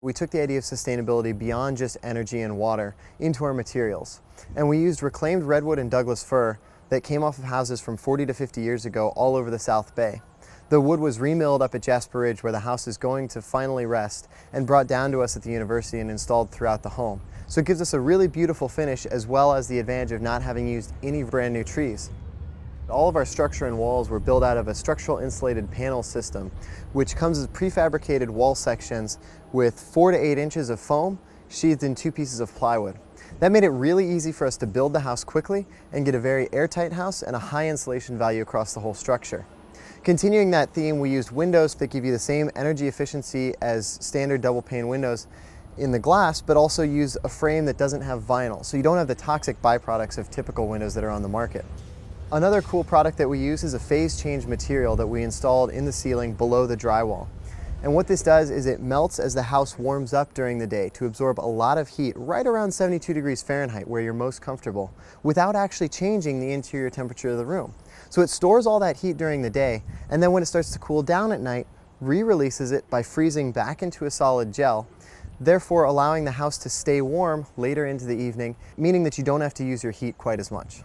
We took the idea of sustainability beyond just energy and water into our materials. And we used reclaimed redwood and Douglas fir that came off of houses from 40 to 50 years ago all over the South Bay. The wood was remilled up at Jasper Ridge where the house is going to finally rest and brought down to us at the university and installed throughout the home. So it gives us a really beautiful finish as well as the advantage of not having used any brand new trees. All of our structure and walls were built out of a structural insulated panel system, which comes as prefabricated wall sections with four to eight inches of foam sheathed in two pieces of plywood. That made it really easy for us to build the house quickly and get a very airtight house and a high insulation value across the whole structure. Continuing that theme, we used windows that give you the same energy efficiency as standard double pane windows in the glass, but also use a frame that doesn't have vinyl, so you don't have the toxic byproducts of typical windows that are on the market. Another cool product that we use is a phase change material that we installed in the ceiling below the drywall. And what this does is it melts as the house warms up during the day to absorb a lot of heat right around 72 degrees Fahrenheit where you're most comfortable without actually changing the interior temperature of the room. So it stores all that heat during the day and then when it starts to cool down at night, re-releases it by freezing back into a solid gel therefore allowing the house to stay warm later into the evening, meaning that you don't have to use your heat quite as much.